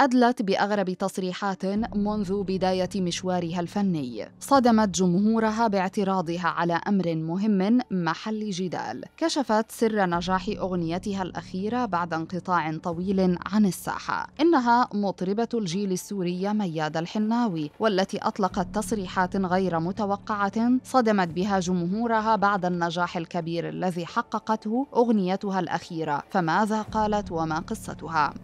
أدلت بأغرب تصريحات منذ بداية مشوارها الفني. صدمت جمهورها باعتراضها على أمر مهم محل جدال. كشفت سر نجاح أغنيتها الأخيرة بعد انقطاع طويل عن الساحة. إنها مطربة الجيل السوري مياد الحناوي والتي أطلقت تصريحات غير متوقعة صدمت بها جمهورها بعد النجاح الكبير الذي حققته أغنيتها الأخيرة. فماذا قالت وما قصتها؟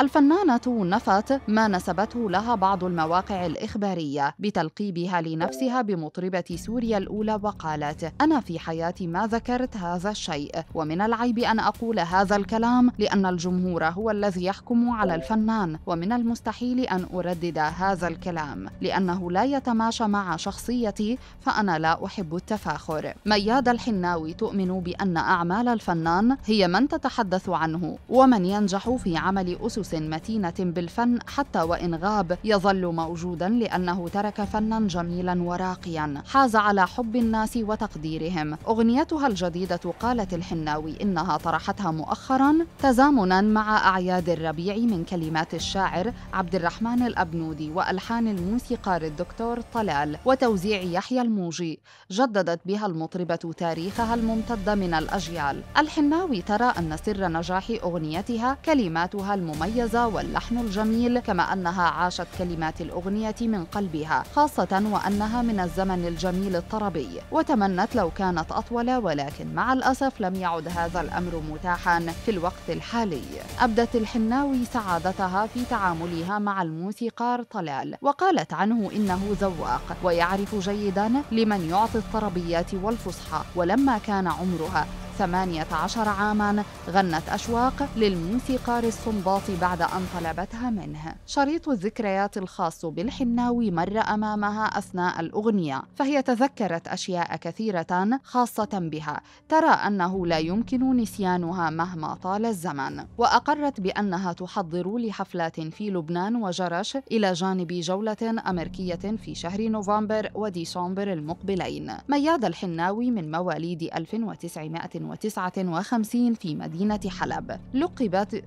الفنانة نفت ما نسبته لها بعض المواقع الإخبارية بتلقيبها لنفسها بمطربة سوريا الأولى وقالت: أنا في حياتي ما ذكرت هذا الشيء، ومن العيب أن أقول هذا الكلام لأن الجمهور هو الذي يحكم على الفنان، ومن المستحيل أن أردد هذا الكلام، لأنه لا يتماشى مع شخصيتي فأنا لا أحب التفاخر. مياد الحناوي تؤمن بأن أعمال الفنان هي من تتحدث عنه، ومن ينجح في عمل أسس أسس متينة بالفن حتى وإن غاب يظل موجودا لأنه ترك فنا جميلا وراقيا. حاز على حب الناس وتقديرهم. أغنيتها الجديدة قالت الحناوي إنها طرحتها مؤخرا تزامنا مع أعياد الربيع من كلمات الشاعر عبد الرحمن الأبنودي وألحان الموسيقار الدكتور طلال وتوزيع يحيى الموجي. جددت بها المطربة تاريخها الممتد من الأجيال. الحناوي ترى أن سر نجاح أغنيتها كلماتها المميزة المميزة واللحن الجميل كما أنها عاشت كلمات الأغنية من قلبها خاصة وأنها من الزمن الجميل الطربي. وتمنت لو كانت أطول ولكن مع الأسف لم يعد هذا الأمر متاحا في الوقت الحالي. أبدت الحناوي سعادتها في تعاملها مع الموسيقار طلال وقالت عنه إنه ذواق ويعرف جيدا لمن يعطي الطربيات والفصحى ولما كان عمرها ثمانية عشر عاما غنت أشواق للموسيقار السنباطي بعد أن طلبتها منه. شريط الذكريات الخاص بالحناوي مر أمامها أثناء الأغنية فهي تذكرت أشياء كثيرة خاصة بها. ترى أنه لا يمكن نسيانها مهما طال الزمن. وأقرت بأنها تحضر لحفلات في لبنان وجرش إلى جانب جولة أمريكية في شهر نوفمبر وديسمبر المقبلين. مياد الحناوي من مواليد 1900 1959 في مدينة حلب. لقبت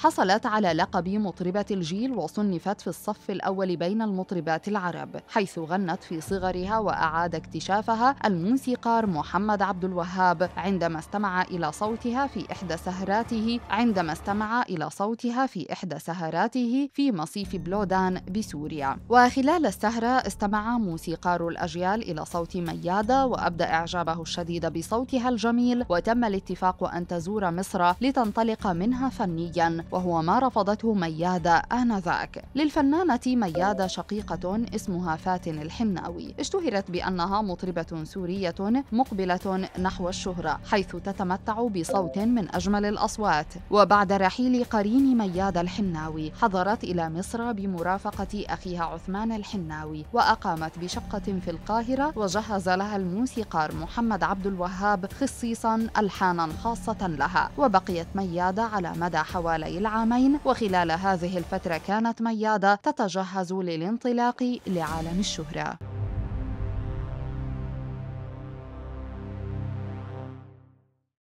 حصلت على لقب مطربة الجيل وصنفت في الصف الأول بين المطربات العرب حيث غنت في صغرها وأعاد اكتشافها الموسيقار محمد عبد الوهاب. عندما استمع إلى صوتها في إحدى سهراته عندما استمع إلى صوتها في إحدى سهراته في مصيف بلودان بسوريا. وخلال السهرة استمع موسيقار الأجيال إلى صوت ميادة وأبدى إعجابه الشديد بصوتها الجميل وتم الاتفاق أن تزور مصر لتنطلق منها فنيا وهو ما رفضته ميادة آنذاك. للفنانة ميادة شقيقة اسمها فاتن الحناوي اشتهرت بأنها مطربة سورية مقبلة نحو الشهرة حيث تتمتع بصوت من أجمل الأصوات. وبعد رحيل قرين ميادة الحناوي حضرت إلى مصر بمرافقة أخيها عثمان الحناوي وأقامت بشقة في القاهرة وجهز لها الموسيقار محمد عبد الوهاب خصيصا ألحانا خاصة لها وبقيت ميادة على مدى حوالي العامين وخلال هذه الفترة كانت ميادة تتجهز للانطلاق لعالم الشهرة.